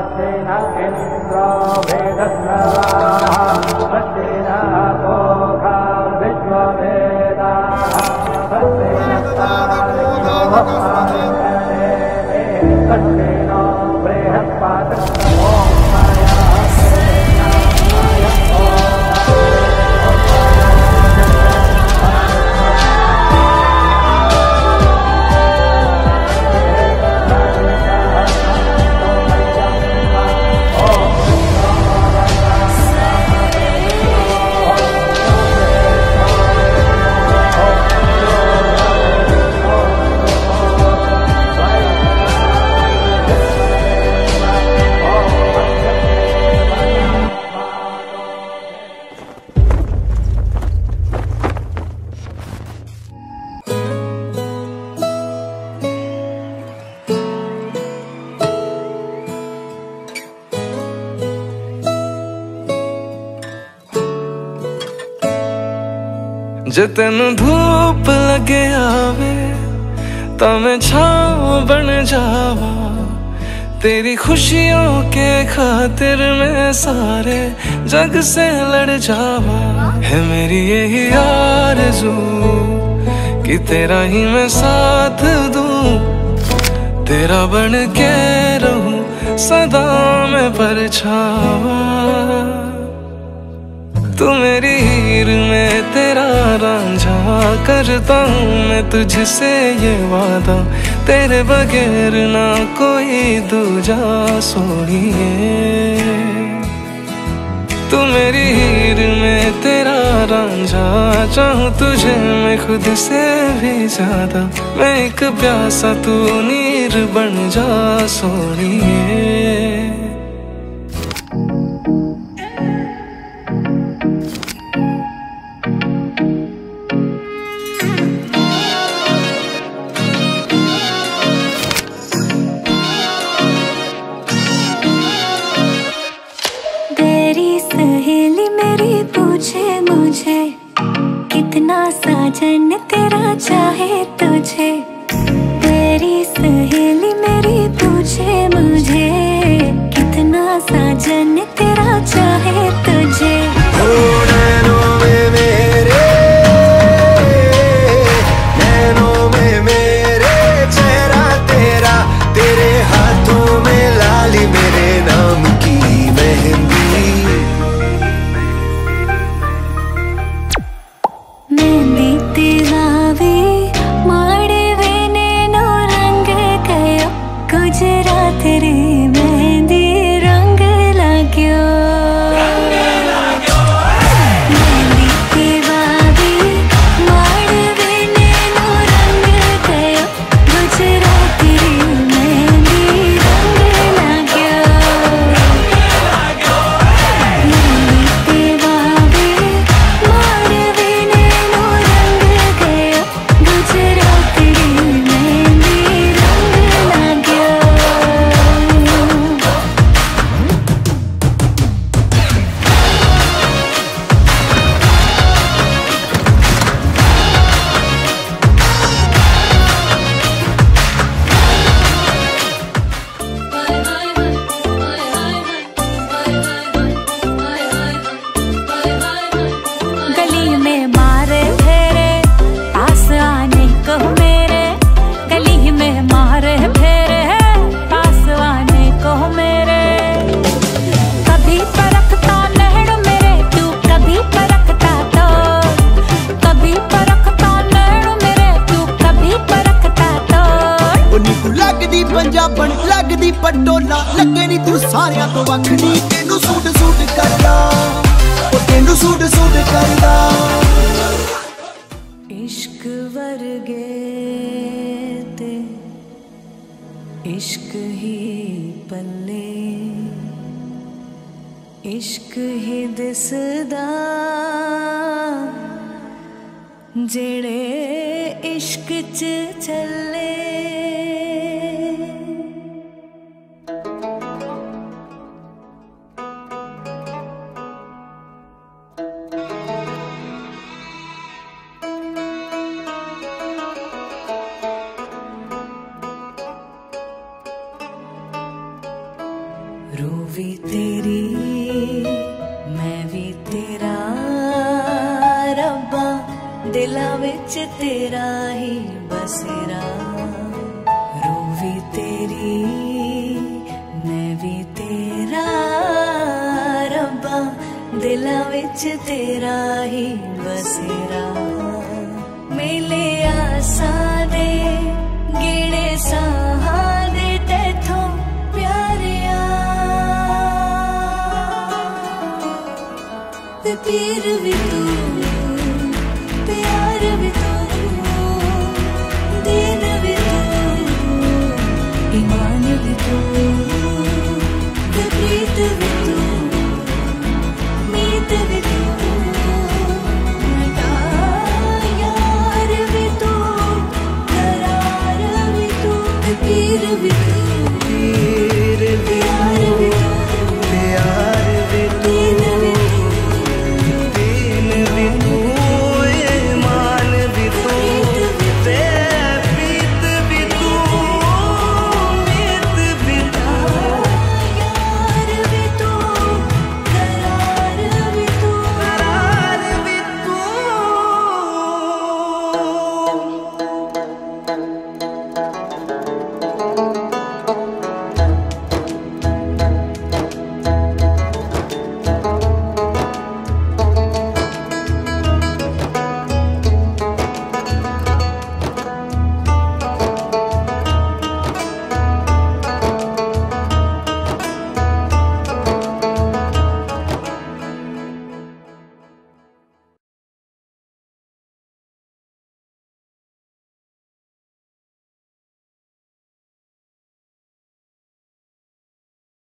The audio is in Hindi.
स्वस्तेन इन्द्रो वेदस्रवाः स्वस्तेन गोघा विश्ववेदाः तारिणो ਜੇ ਤੈਨੂੰ ਧੂਪ ਲੱਗੇ ਆਵੇ ਤਾਂ ਮੈਂ ਛਾਂ ਬਣ ਜਾਵਾਂ तेरी खुशियों के खातिर मैं सारे जग से लड़ जावा है मेरी यही आरज़ू कि तेरा ही मैं साथ दूं तेरा बन के रहूं सदा मैं परछावा तू मेरी हीर में तेरा रांझा करता हूँ मैं तुझसे ये वादा। तेरे बगैर ना कोई दूजा सोनिए तू मेरी हीर, में तेरा रांझा। चाहूँ तुझे मैं खुद से भी ज़्यादा। मैं एक प्यासा तू नीर बन जा सोनिए साजन तेरा चाहे तुझे। तेरी सहेली मेरी पूछे मुझे। कितना साजन तेरा चाहे तुझे। ਟੋਲਾ ਲੱਗੇ ਨਹੀਂ ਤੂੰ ਸਾਰਿਆਂ ਤੋਂ ਵੱਖਰੀ ਤੈਨੂੰ ਸੂਟ ਸੂਟ ਕਰਦਾ, ਉਹ ਤੈਨੂੰ ਸੂਟ ਸੂਟ ਕਰਦਾ। ਇਸ਼ਕ ਵਰਗੇ ਤੇ ਇਸ਼ਕ ਹੀ ਪੱਲੇ। ਇਸ਼ਕ ਹੀ ਦਿਸਦਾ ਜਿਹੜੇ ਇਸ਼ਕ ਚ ਚੱਲ ਤੇਰੀ, ਮੈਂ ਵੀ ਤੇਰਾ ਰੱਬਾ, ਦਿਲਾਂ ਵਿੱਚ ਤੇਰਾ ਹੀ ਬਸੇਰਾ। ਰੂ ਵੀ ਤੇਰੀ, ਮੈਂ ਵੀ ਤੇਰਾ ਰੱਬਾ, ਦਿਲਾਂ ਵਿੱਚ ਤੇਰਾ ਹੀ ਬਸੇਰਾ। ਮੇਲੇ ਆਸਾਂ ਦੇ ਗੇੜੇ ਸਾਹਾਂ bir